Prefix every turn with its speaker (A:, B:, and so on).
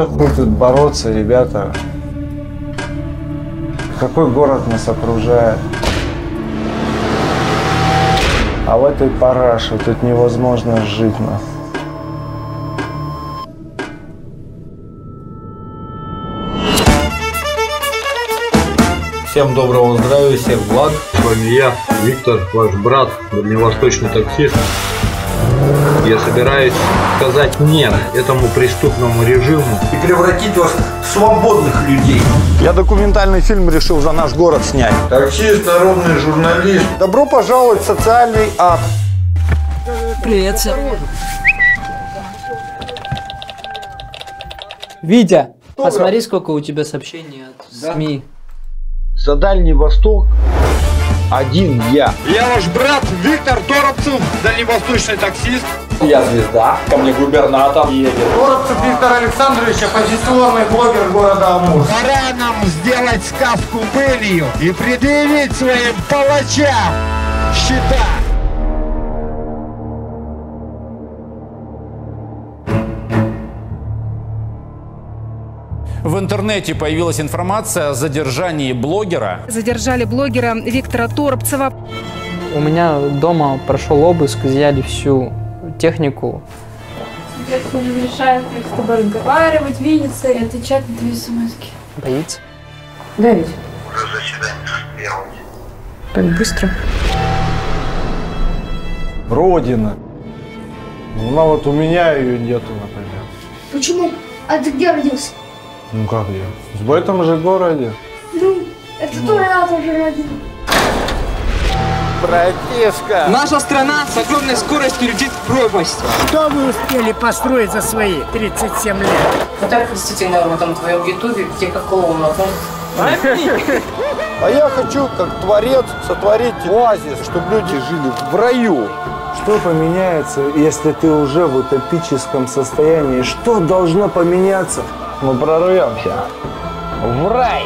A: хуй тут бороться, ребята? Какой город нас окружает? А в этой параше тут невозможно жить, нахуй.
B: Всем доброго здравия, всех благ. С вами я, Виктор, ваш брат, дальневосточный таксист. Я собираюсь сказать нет этому преступному режиму.
C: и превратить вас в свободных людей.
D: Я документальный фильм решил за наш город снять.
A: Таксист, народный журналист.
D: Добро пожаловать в социальный ад.
E: Привет, Сэм. Витя, посмотри, сколько у тебя сообщений от СМИ.
D: За Дальний Восток один я.
C: Я ваш брат Виктор Торопцев, дальневосточный таксист.
F: Я звезда, ко мне губернатор едет.
A: Торопцев Виктор Александрович, оппозиционный блогер города Амур.
C: Пора нам сделать сказку былью и предъявить своим палачам счета.
G: В интернете появилась информация о задержании блогера.
H: Задержали блогера Виктора Торопцева.
E: У меня дома прошел обыск, изъяли всю технику.
I: Соответственно, не мешает с тобой разговаривать, видеться и отвечать на твои смс
E: Боится?
I: Да, ведь? Так быстро.
A: Родина. Ну вот у меня ее нету, например.
I: Почему? А ты где родился?
A: Ну как я? В этом же городе.
I: Ну, это тоже я тоже родился.
D: Братишка.
E: Наша страна с огромной скоростью летит в пропасть.
J: Что вы успели построить за свои 37 лет?
E: Ну так действительно в этом твоем ютубе, где как клоунов.
D: А я хочу, как творец, сотворить оазис, чтобы люди жили в раю.
A: Что поменяется, если ты уже в утопическом состоянии? Что должно поменяться? Мы прорвемся в рай.